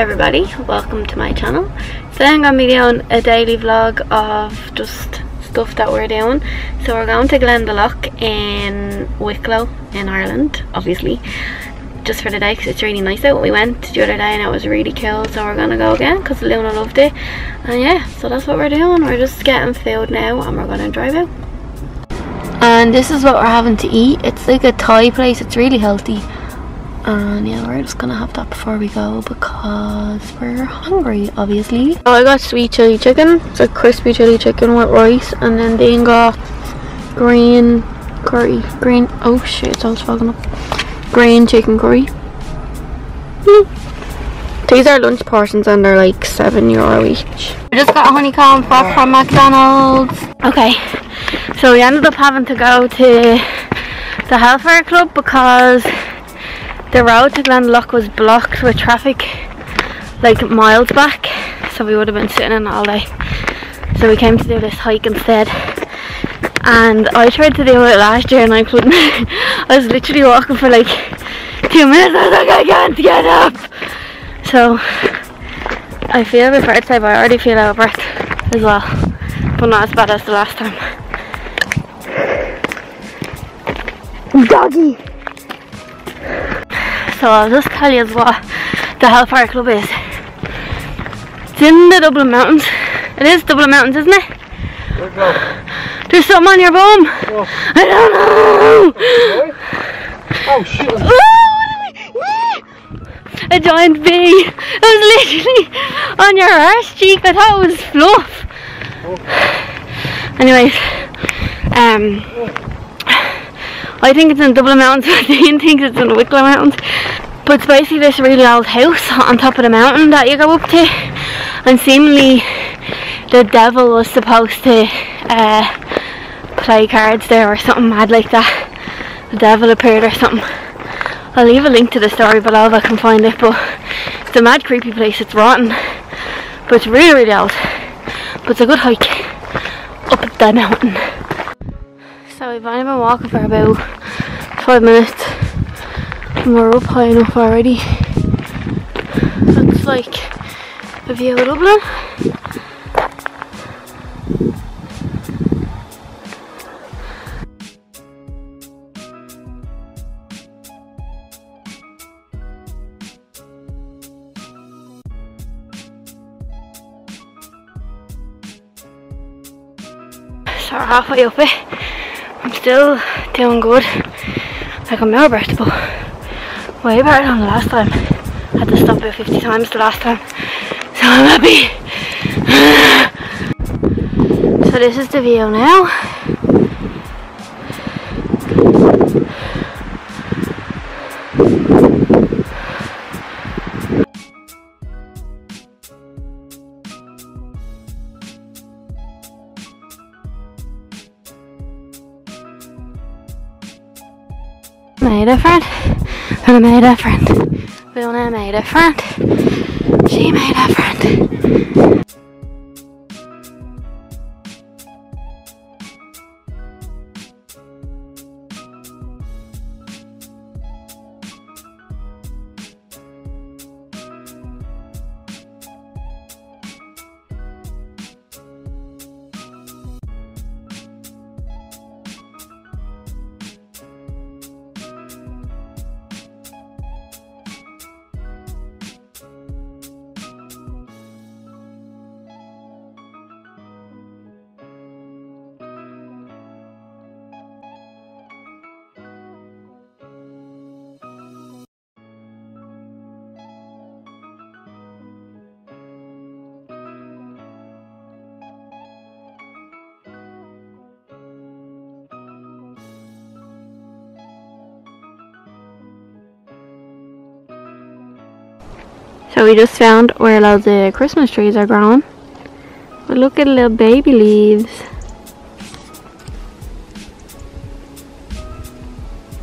everybody, welcome to my channel. Today I'm going to be doing a daily vlog of just stuff that we're doing. So we're going to Glendalough in Wicklow in Ireland, obviously, just for the day because it's really nice out. We went the other day and it was really cool so we're going to go again because Luna loved it. And yeah, so that's what we're doing. We're just getting food now and we're going to drive out. And this is what we're having to eat. It's like a Thai place, it's really healthy and yeah we're just gonna have that before we go because we're hungry obviously. So i got sweet chili chicken. It's a crispy chili chicken with rice and then Dean got green curry green oh shit it's all fogging up. Green chicken curry. Mm. these are lunch portions and they're like seven euro each. I just got a honeycomb frog from McDonald's. Okay so we ended up having to go to the Hellfire Club because the road to Glendalough was blocked with traffic like miles back. So we would have been sitting in all day. So we came to do this hike instead. And I tried to do it last year and I couldn't. I was literally walking for like two minutes. I was like I can't get up. So I feel a bit birthday but I already feel out of breath as well but not as bad as the last time. Doggy so I'll just tell you what the Hellfire Club is. It's in the Dublin Mountains. It is Dublin Mountains, isn't it? There's something on your bum. Oh. I don't know. Oh shit. A giant bee. It was literally on your arse cheek. I thought it was fluff. Oh. Anyways, um, I think it's in Dublin Mountains, but Dean thinks it's in Wicklow Mountains. But it's basically this really old house on top of the mountain that you go up to. And seemingly the devil was supposed to uh, play cards there or something mad like that. The devil appeared or something. I'll leave a link to the story below if I can find it. But it's a mad creepy place, it's rotten. But it's really, really old. But it's a good hike up the mountain. We've only been walking for about five minutes and we're up high enough already. Looks like a view of Dublin. So halfway up it still doing good. Like I'm now but way better than the last time. I had to stop about 50 times the last time. So I'm happy. so this is the view now. Friend. I made a friend. Luna made a friend. She made a friend. So we just found where of the Christmas trees are growing. But look at the little baby leaves.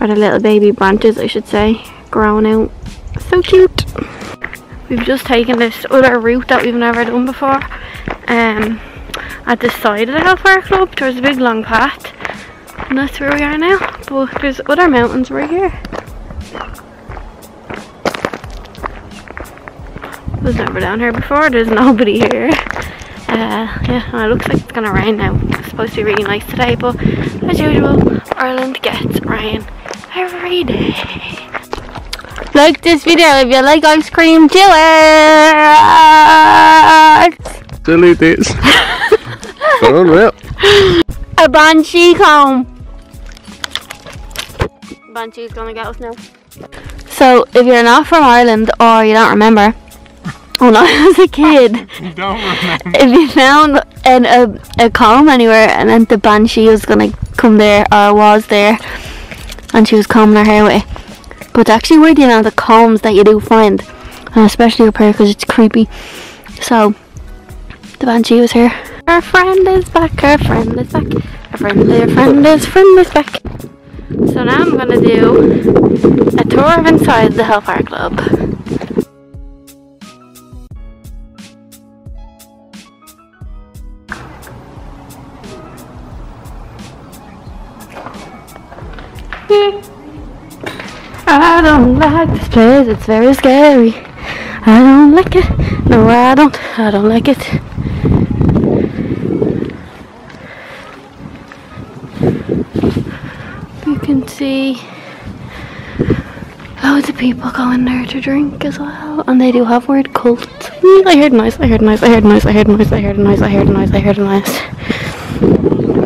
Or the little baby branches I should say, growing out. So cute. We've just taken this other route that we've never done before. Um, at the side of the Hellfire Club, there's a big long path. And that's where we are now. But there's other mountains right here. Was never down here before. There's nobody here. Uh, yeah, well, it looks like it's gonna rain now. It's supposed to be really nice today, but as usual, Ireland gets rain every day. Like this video if you like ice cream, do it! Delete this. Unreal. A banshee comb. Banshee's gonna get us now. So, if you're not from Ireland or you don't remember, when I was a kid, Don't remember. if you found an, a, a comb anywhere and then the banshee was gonna come there or was there and she was combing her hair away. But it's actually weird the amount of combs that you do find, and especially up here because it's creepy. So, the banshee was here. Our friend is back, our friend is back, our friend, our friend is friend is back. So now I'm gonna do a tour of inside the Hellfire Club. I don't like this place, it's very scary. I don't like it. No, I don't. I don't like it. You can see loads of people going there to drink as well. And they do have weird cults. I heard noise, I heard noise, I heard noise, I heard noise, I heard noise, I heard noise, I heard noise.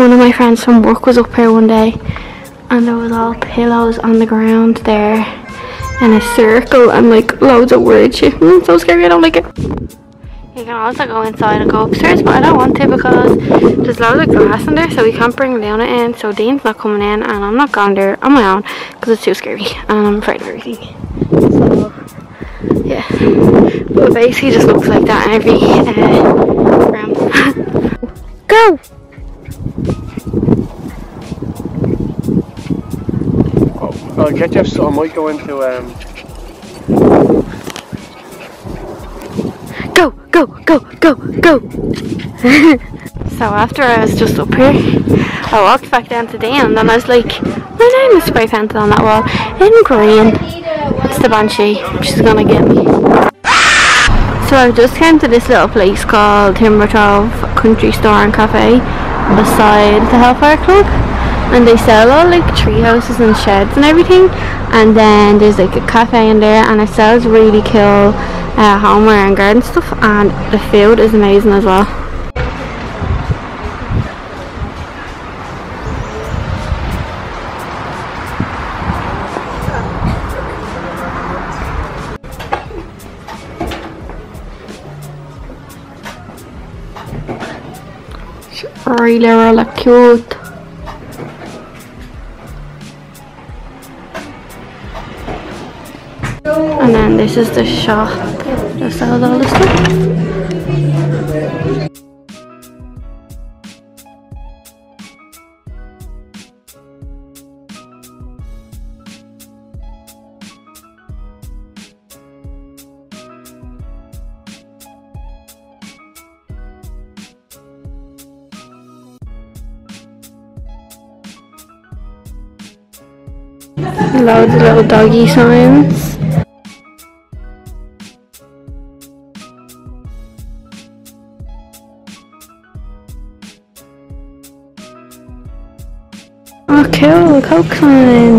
One of my friends from work was up here one day and there was all pillows on the ground there in a circle and like loads of. Mm, it's so scary, I don't like it. You can also go inside and go upstairs, but I don't want to because there's loads of glass in there, so we can't bring Leona in. So Dean's not coming in, and I'm not going there on my own because it's too scary, and I'm afraid of everything. So yeah, but basically just looks like that in every uh, room. go. Oh, I'll get you. So I might go into um. go, go, go, go, go. so after I was just up here, I walked back down to Dan and I was like, my name is spray painted on that wall in green. It's the Banshee. She's gonna get me. So I just came to this little place called Timbertrove Country Store and Cafe beside the Hellfire Club. And they sell all like tree houses and sheds and everything. And then there's like a cafe in there and it sells really cool uh, homeware and garden stuff. And the food is amazing as well. Really really cute. And then this is the shop that sells all the stuff loads of little doggy signs Oh cool, Coke sign.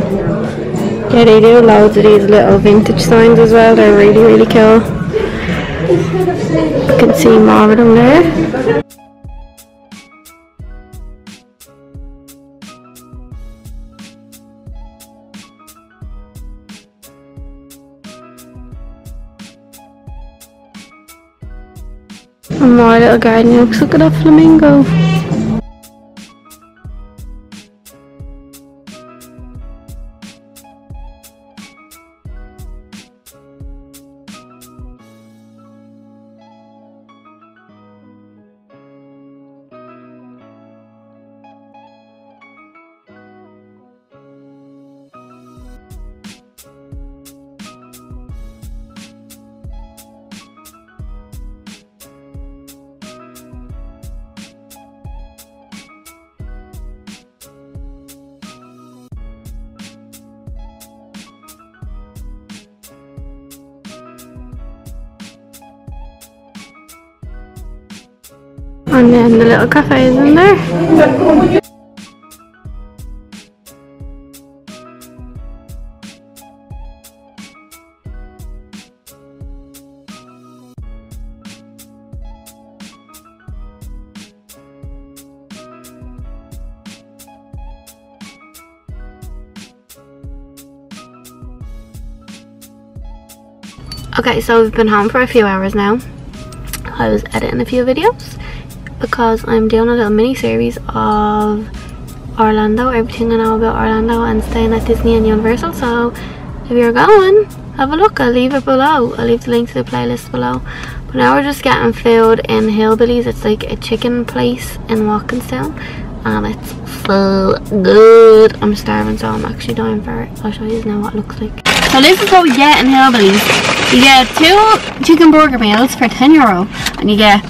Yeah, they do loads of these little vintage signs as well. They're really, really cool. You can see more of them there. More little garden nooks. Look at that flamingo. And then the little cafe is in there. Okay, so we've been home for a few hours now. I was editing a few videos because I'm doing a little mini series of Orlando, everything I know about Orlando and staying at Disney and Universal. So if you're going, have a look. I'll leave it below. I'll leave the link to the playlist below. But now we're just getting food in Hillbillies. It's like a chicken place in Walkinstown and it's so good. I'm starving so I'm actually dying for it. I'll show you now what it looks like. So this is what we get in Hillbillies. You get two chicken burger meals for 10 euro and you get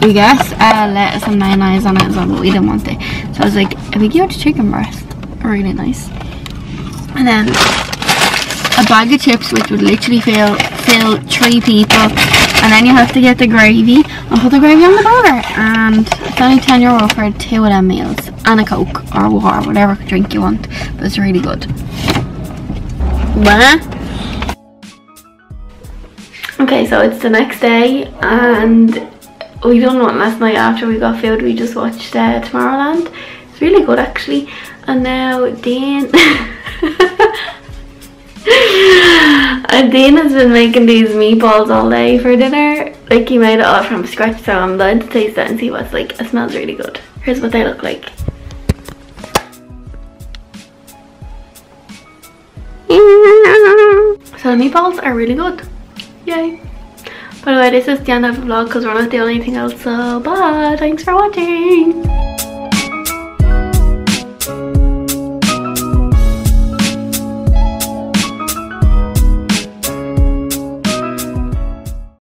you get uh, lettuce and mayonnaise on it as well but we didn't want it. So I was like if we it chicken breast, really nice. And then a bag of chips which would literally fill fill three people and then you have to get the gravy and put the gravy on the burger and it's only 10 euro for two of them meals and a coke or water whatever drink you want but it's really good what? okay so it's the next day and we done one last night after we got food we just watched uh, Tomorrowland it's really good actually and now Dean and Dean has been making these meatballs all day for dinner. Like he made it all from scratch so I'm glad to taste it and see what's like. It smells really good. Here's what they look like. So the meatballs are really good. Yay. By the way, this is the end of the vlog because we're not doing anything else. So bye. Thanks for watching.